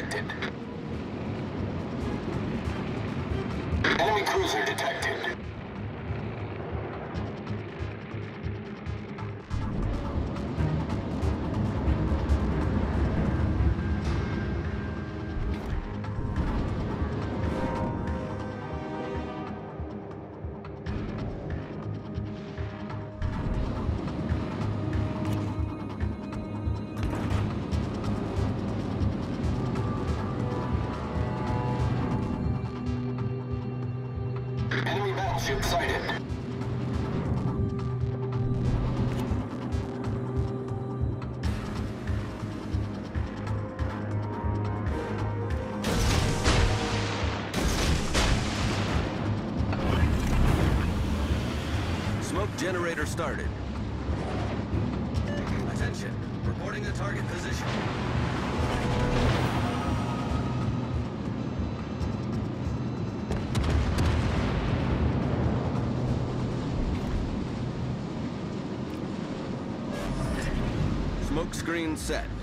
detected. target sighted. Smoke generator started. screen set.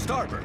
starboard.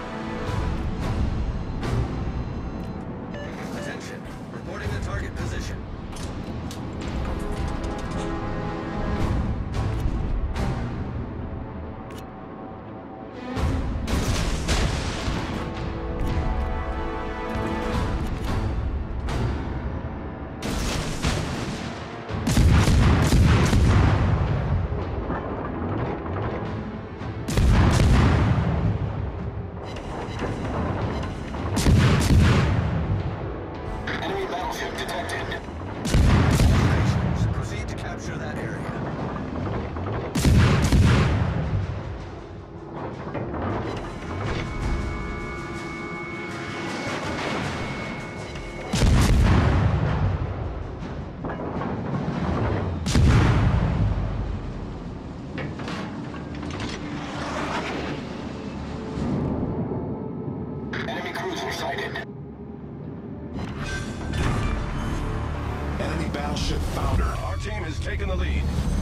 Taking the lead.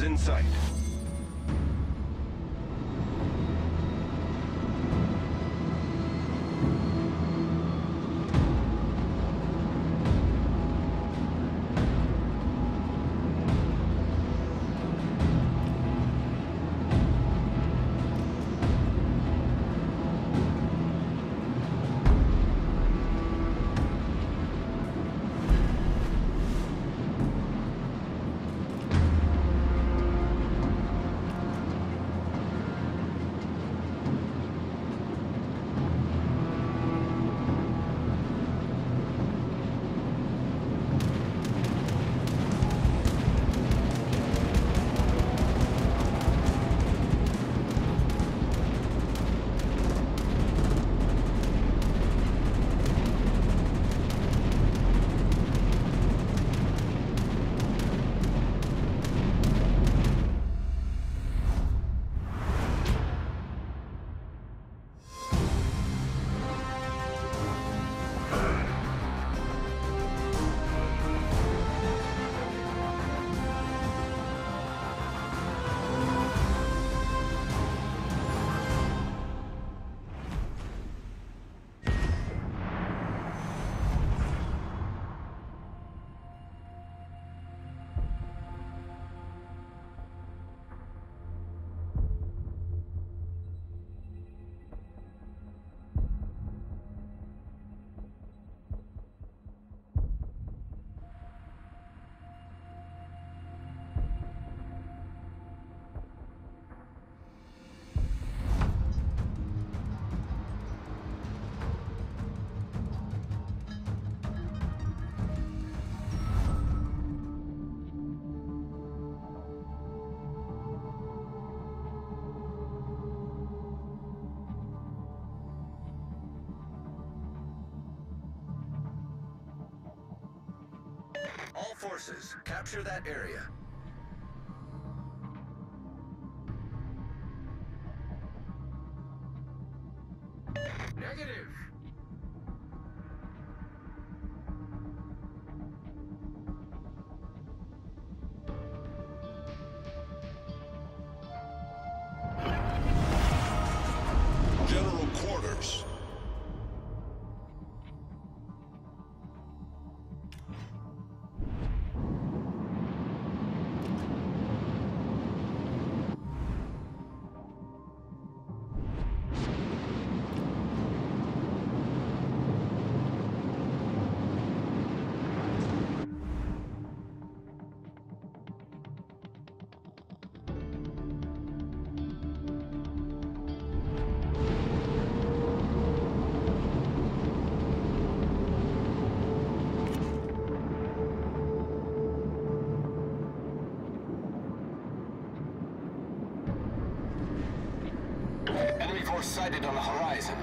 Is in sight. All forces, capture that area. On the horizon.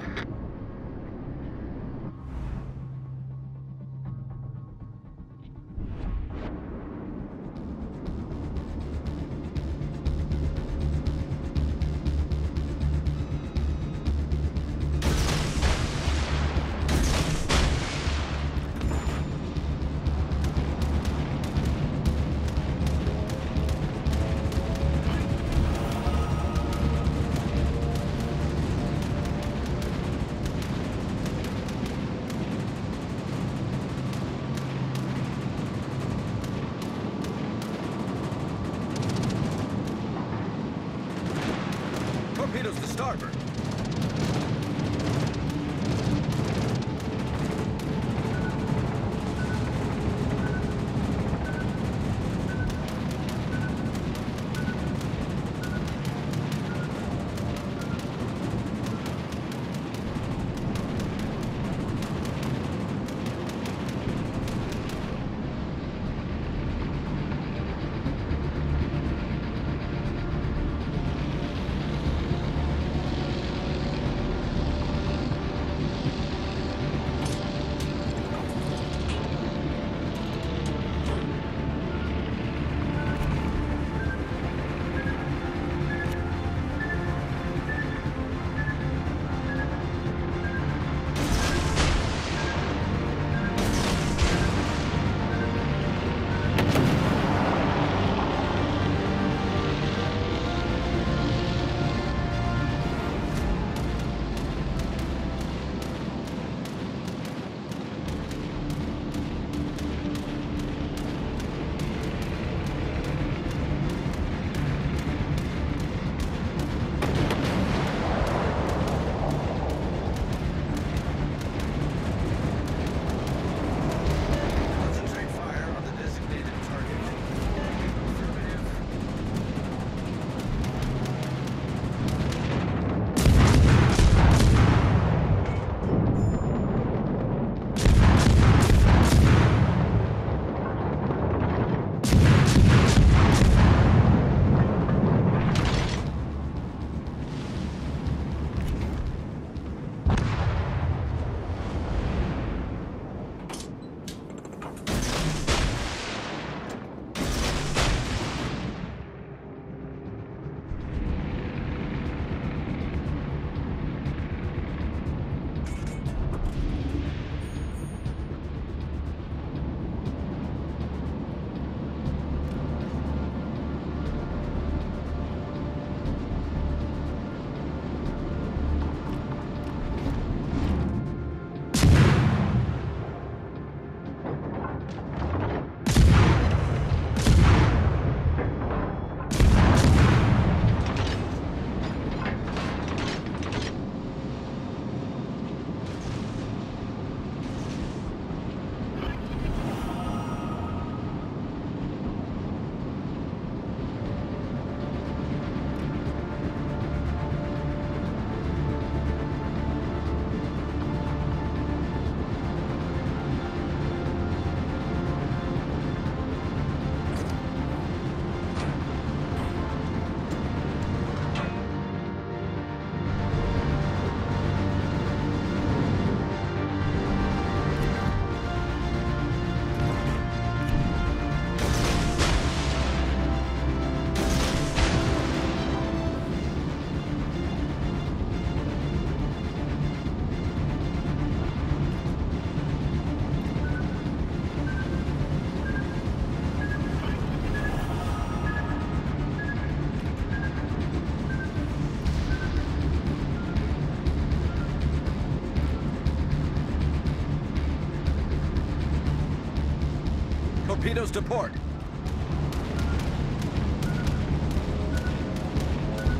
Torpedoes to port.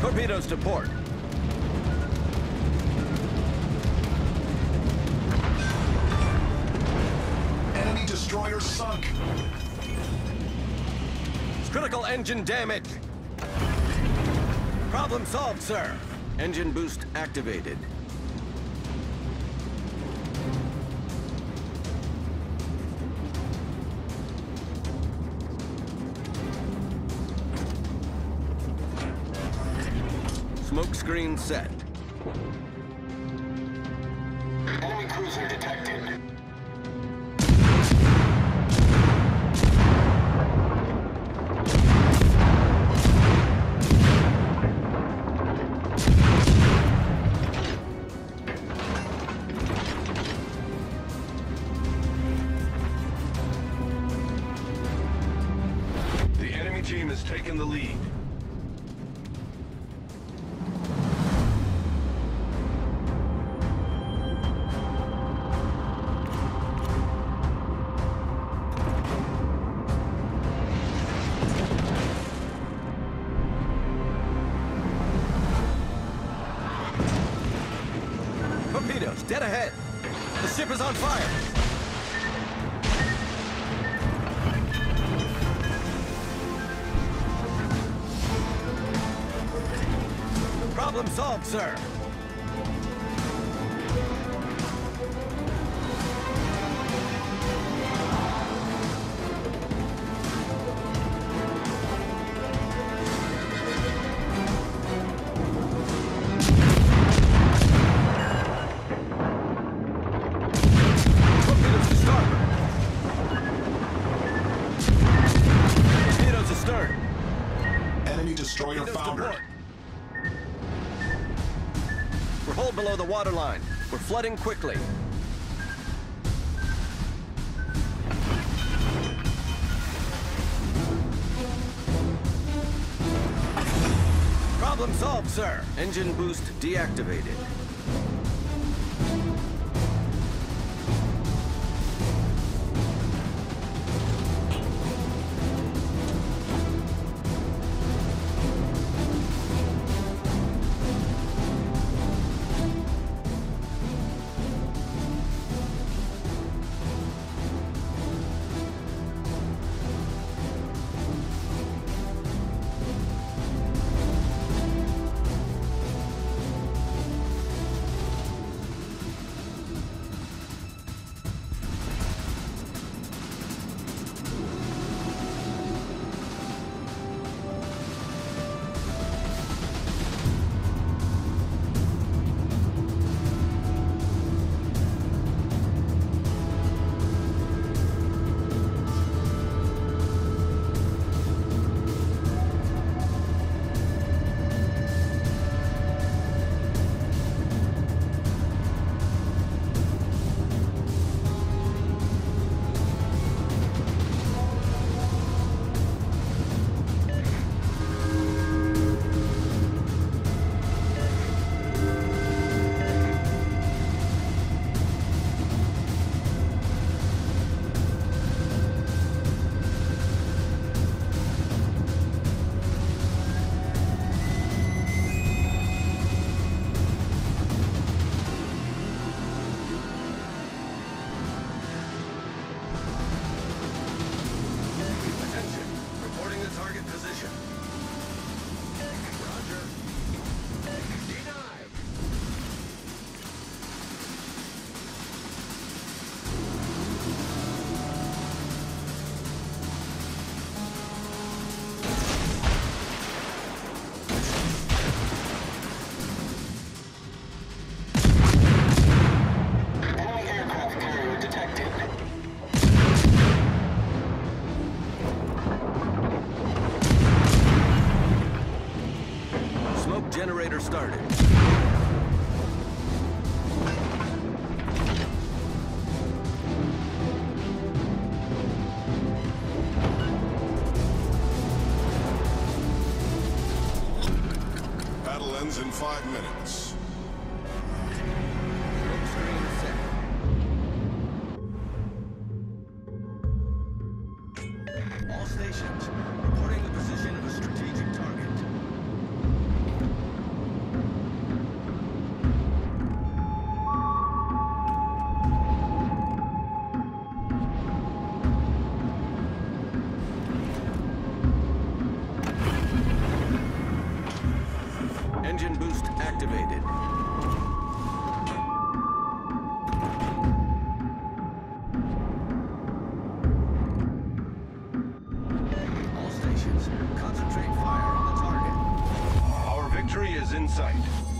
Torpedoes to port. Enemy destroyer sunk. Critical engine damage. Problem solved, sir. Engine boost activated. Screen set. Dead ahead. The ship is on fire. Problem solved, sir. Hold below the waterline. We're flooding quickly. Problem solved, sir. Engine boost deactivated. In five minutes. All stations, in sight.